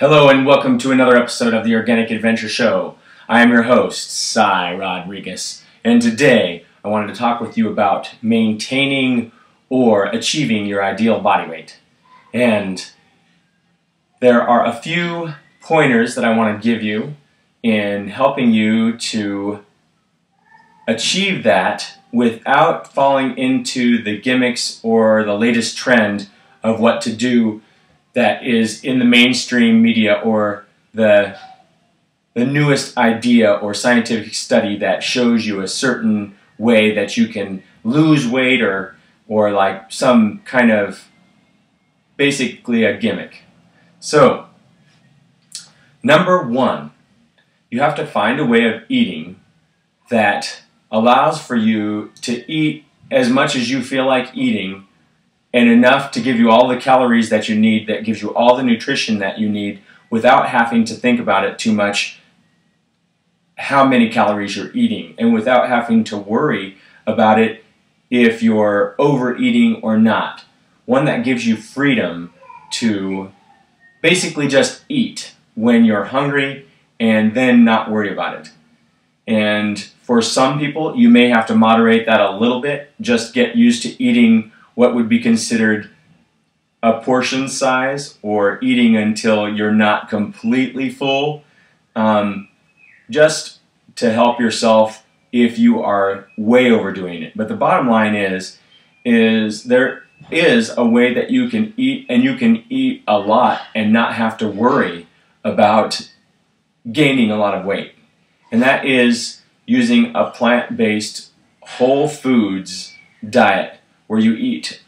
Hello and welcome to another episode of the Organic Adventure Show. I am your host, Cy Rodriguez, and today I wanted to talk with you about maintaining or achieving your ideal body weight. And there are a few pointers that I want to give you in helping you to achieve that without falling into the gimmicks or the latest trend of what to do that is in the mainstream media or the the newest idea or scientific study that shows you a certain way that you can lose weight or or like some kind of basically a gimmick. So, number 1, you have to find a way of eating that allows for you to eat as much as you feel like eating and enough to give you all the calories that you need, that gives you all the nutrition that you need without having to think about it too much how many calories you're eating and without having to worry about it if you're overeating or not. One that gives you freedom to basically just eat when you're hungry and then not worry about it. And for some people, you may have to moderate that a little bit, just get used to eating what would be considered a portion size or eating until you're not completely full, um, just to help yourself if you are way overdoing it. But the bottom line is, is there is a way that you can eat and you can eat a lot and not have to worry about gaining a lot of weight. And that is using a plant-based whole foods diet where you eat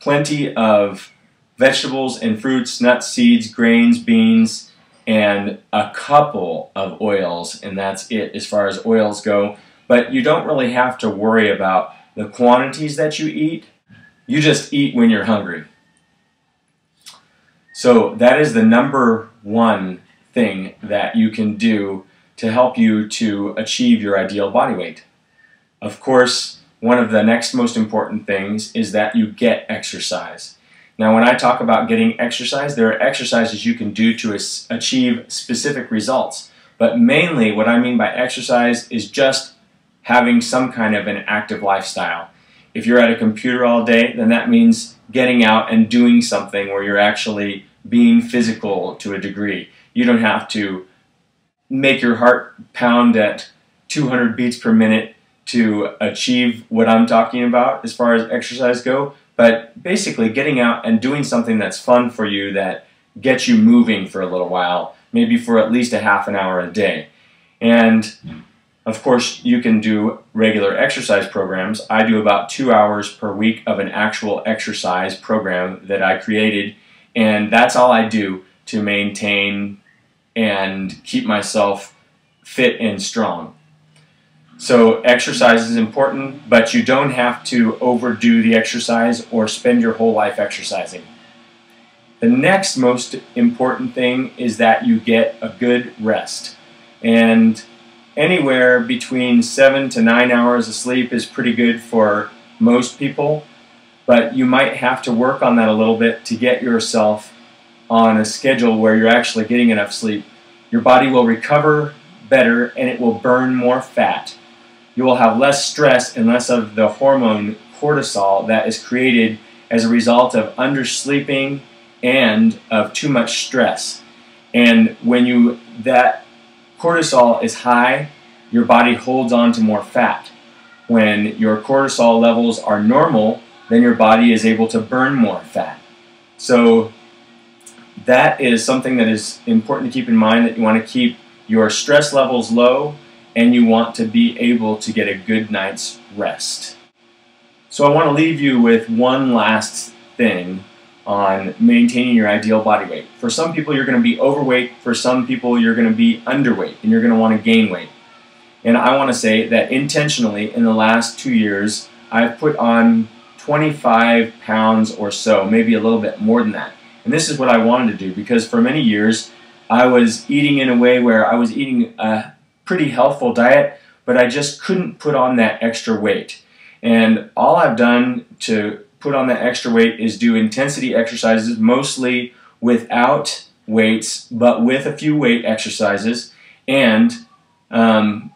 plenty of vegetables and fruits, nuts, seeds, grains, beans, and a couple of oils, and that's it as far as oils go. But you don't really have to worry about the quantities that you eat. You just eat when you're hungry. So that is the number one thing that you can do to help you to achieve your ideal body weight. Of course, one of the next most important things is that you get exercise. Now, when I talk about getting exercise, there are exercises you can do to achieve specific results. But mainly, what I mean by exercise is just having some kind of an active lifestyle. If you're at a computer all day, then that means getting out and doing something where you're actually being physical to a degree. You don't have to make your heart pound at 200 beats per minute to achieve what I'm talking about as far as exercise go. But basically, getting out and doing something that's fun for you that gets you moving for a little while, maybe for at least a half an hour a day. And of course, you can do regular exercise programs. I do about two hours per week of an actual exercise program that I created, and that's all I do to maintain and keep myself fit and strong. So exercise is important, but you don't have to overdo the exercise or spend your whole life exercising. The next most important thing is that you get a good rest. And anywhere between seven to nine hours of sleep is pretty good for most people, but you might have to work on that a little bit to get yourself on a schedule where you're actually getting enough sleep. Your body will recover better and it will burn more fat you will have less stress and less of the hormone cortisol that is created as a result of undersleeping and of too much stress. And when you that cortisol is high, your body holds on to more fat. When your cortisol levels are normal, then your body is able to burn more fat. So that is something that is important to keep in mind that you want to keep your stress levels low and you want to be able to get a good night's rest. So I want to leave you with one last thing on maintaining your ideal body weight. For some people, you're going to be overweight. For some people, you're going to be underweight, and you're going to want to gain weight. And I want to say that intentionally, in the last two years, I've put on 25 pounds or so, maybe a little bit more than that. And this is what I wanted to do because for many years, I was eating in a way where I was eating a pretty healthful diet, but I just couldn't put on that extra weight. And all I've done to put on that extra weight is do intensity exercises, mostly without weights, but with a few weight exercises. And um,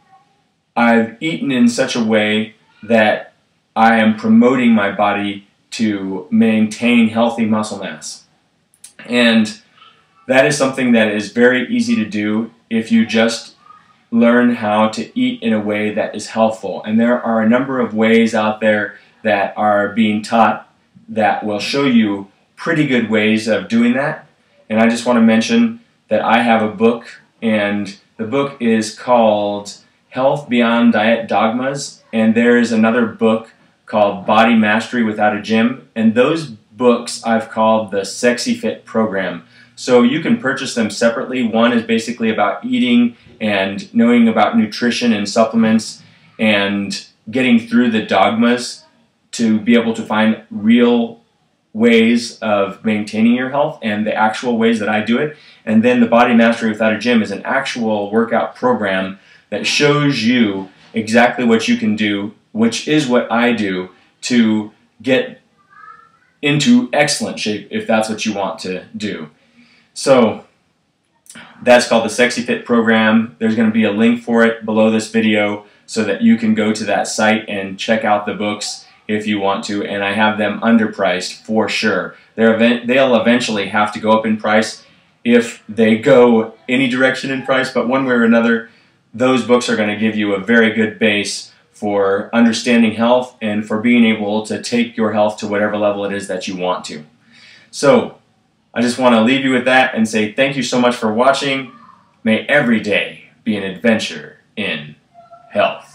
I've eaten in such a way that I am promoting my body to maintain healthy muscle mass. And that is something that is very easy to do if you just learn how to eat in a way that is healthful. And there are a number of ways out there that are being taught that will show you pretty good ways of doing that. And I just want to mention that I have a book, and the book is called Health Beyond Diet Dogmas. And there is another book called Body Mastery Without a Gym. And those books I've called the Sexy Fit Program. So you can purchase them separately. One is basically about eating and knowing about nutrition and supplements and getting through the dogmas to be able to find real ways of maintaining your health and the actual ways that I do it. And then the Body Mastery Without a Gym is an actual workout program that shows you exactly what you can do, which is what I do to get into excellent shape if that's what you want to do. So that's called the Sexy Fit program. There's going to be a link for it below this video so that you can go to that site and check out the books if you want to. And I have them underpriced for sure. Event they'll eventually have to go up in price if they go any direction in price, but one way or another, those books are going to give you a very good base for understanding health and for being able to take your health to whatever level it is that you want to. So, I just want to leave you with that and say thank you so much for watching. May every day be an adventure in health.